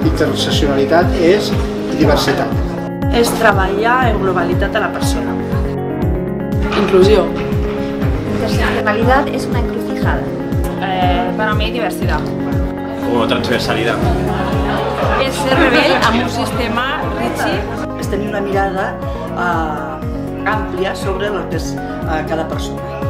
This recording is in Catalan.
Interseccionalitat és diversitat. És treballar en globalitat a la persona. Inclusió. Interseccionalitat és una encrucijada. Eh, para mí, diversidad. O transversalidad. És ser rebel amb un sistema rígid. És tenir una mirada eh, àmplia sobre el que és eh, cada persona.